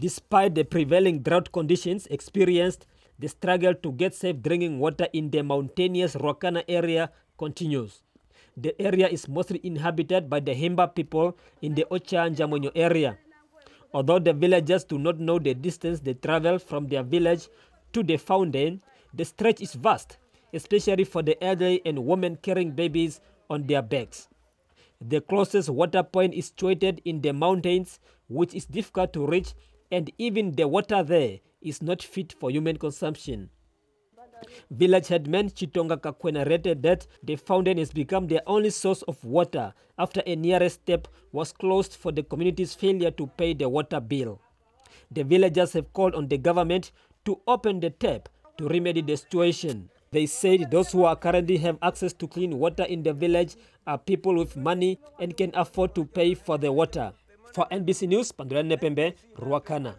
Despite the prevailing drought conditions experienced, the struggle to get safe drinking water in the mountainous Ruacana area continues. The area is mostly inhabited by the Himba people in the Ocha and Jamonyo area. Although the villagers do not know the distance they travel from their village to the fountain, the stretch is vast, especially for the elderly and women carrying babies on their backs. The closest water point is situated in the mountains, which is difficult to reach, and even the water there is not fit for human consumption. Village headman Chitonga Kakwena rated that the fountain has become their only source of water after a nearest step was closed for the community's failure to pay the water bill. The villagers have called on the government to open the tap to remedy the situation. They said those who are currently have access to clean water in the village are people with money and can afford to pay for the water. For NBC News, Panduran Nepembe, Ruacana.